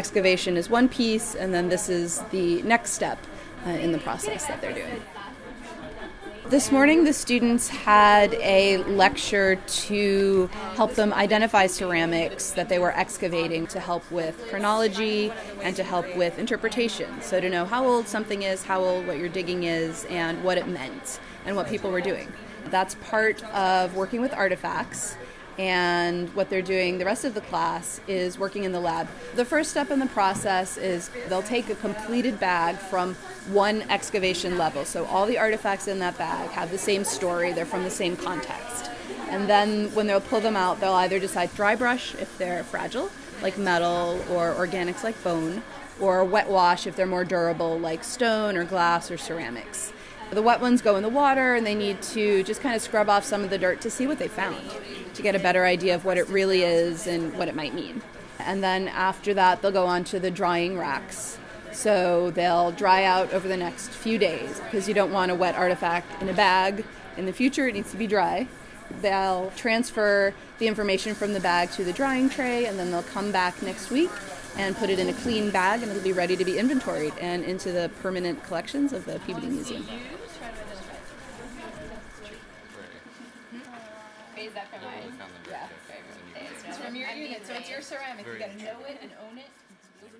excavation is one piece, and then this is the next step uh, in the process that they're doing. This morning, the students had a lecture to help them identify ceramics that they were excavating to help with chronology and to help with interpretation. So, to know how old something is, how old what you're digging is, and what it meant, and what people were doing. That's part of working with artifacts and what they're doing the rest of the class is working in the lab. The first step in the process is they'll take a completed bag from one excavation level. So all the artifacts in that bag have the same story, they're from the same context. And then when they'll pull them out, they'll either decide dry brush if they're fragile, like metal, or organics like bone, or wet wash if they're more durable, like stone or glass or ceramics. The wet ones go in the water and they need to just kind of scrub off some of the dirt to see what they found, to get a better idea of what it really is and what it might mean. And then after that, they'll go on to the drying racks. So they'll dry out over the next few days because you don't want a wet artifact in a bag. In the future, it needs to be dry. They'll transfer the information from the bag to the drying tray and then they'll come back next week and put it in a clean bag and it'll be ready to be inventoried and into the permanent collections of the Peabody Museum. that from. Yeah. It's from your unit, so it's your ceramic. You gotta know it and own it. Those.